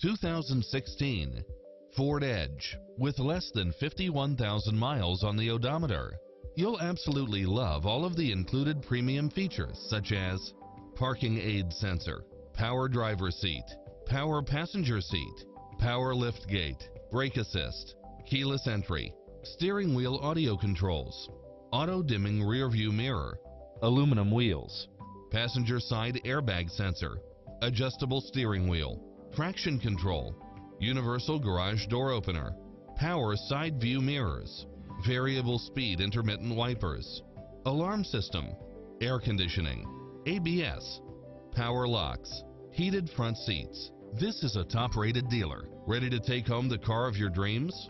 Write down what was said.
2016 Ford Edge with less than 51,000 miles on the odometer. You'll absolutely love all of the included premium features such as parking aid sensor, power driver seat, power passenger seat, power lift gate, brake assist, keyless entry, steering wheel audio controls, auto dimming rear view mirror, aluminum wheels, passenger side airbag sensor, adjustable steering wheel, traction control, universal garage door opener, power side view mirrors, variable speed intermittent wipers, alarm system, air conditioning, ABS, power locks, heated front seats. This is a top rated dealer. Ready to take home the car of your dreams?